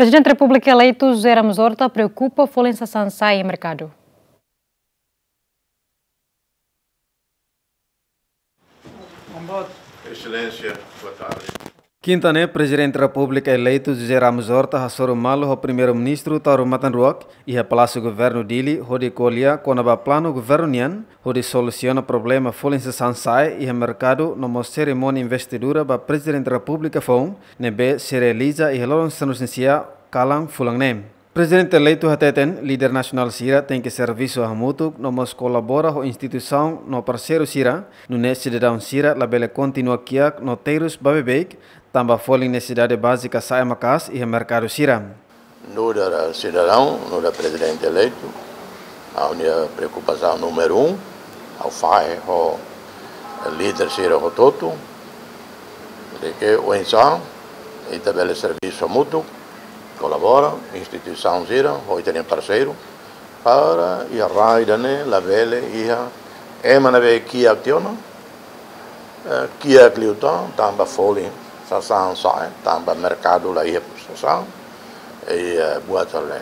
Presidente da República eleito José Ramos Horta preocupa a Folença Sansai em mercado. Excelência, boa tarde. Quinta-né, Presidente da República eleito José Ramos Horta Hassoro Malo, o Primeiro-Ministro Tauro Matanruak e o Palácio Governo onde colhia quando o plano governo nian, onde soluciona problema Folense Sansai e o mercado numa cerimônia investidura para Presidente da República Fong, nebe se realiza e relógio sanusia Kalang Fulangnem. Presidente eleito Hateten, líder nacional Sira, tem que serviço a mútuo, nós colabora com a instituição no parceiro Sira, no cidadão Sira, labele continua kia no teiros babebek, também foi necessidade básica sai macas e mercado Sira. No da cidadão, no da presidente eleito, a minha preocupação número um, ao FAE, o líder Sira Rototo, de que o insan, e também serviço mútuo, colabora, instituição zira, hoje tem parceiro, para e a raida né, la vele e a ema na ve que actiona, que a foli, sasan sai, tamba mercado lá ia sasan, e buat le.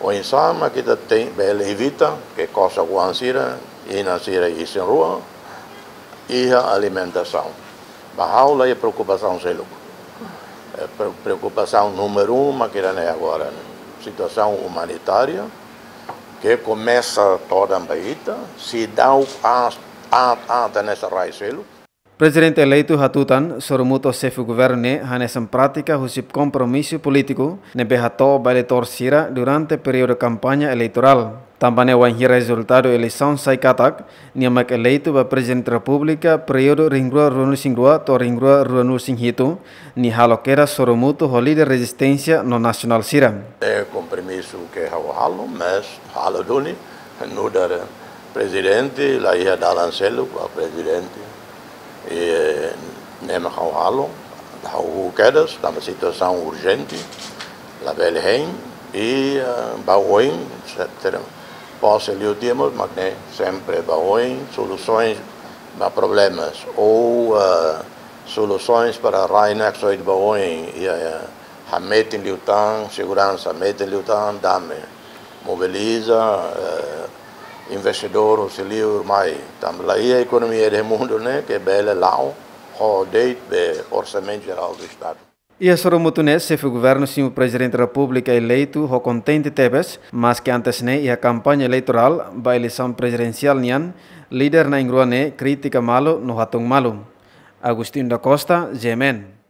O insama kita tem bele evita que e na sira e sem rua, e a alimentação. Bahau lá é preocupação seluco preocupação número uma que é agora situação humanitária que começa toda a baita se dá o ata nessa raicelo Presidente eleito Hatutan, sorumuto sefu governe hanesan prática husip compromisso político nebe hato baile torcira durante período campanha eleitoral. Também o resultado da eleição sai katak, niamak eleito para presidente da república período ringrua runu singrua to ringrua runu singhitu, ni halokera sorumuto holi de resistência no nacional sira. É compromisso que é halo, mas halo duni, no dar presidente, lá ia dar lancelo para presidente, e nem ao halo, ao quedas, uma situação urgente, lá velha e uh, baúem, posso mas nem sempre baúem, soluções para problemas ou uh, soluções para Rainex ou de baúem e a metem lutan, segurança, metem lutan, dame, mobiliza, uh, investidor auxiliar mai tam la a economia do mundo né que bela lá o date be orçamento geral do estado e a Soromutune, se foi governo sim o presidente da República eleito, o contente tebes, mas que antes né, e a campanha eleitoral, a eleição presidencial nian, líder na ingruane crítica malo no hatung malo. Agostinho da Costa, Gemen.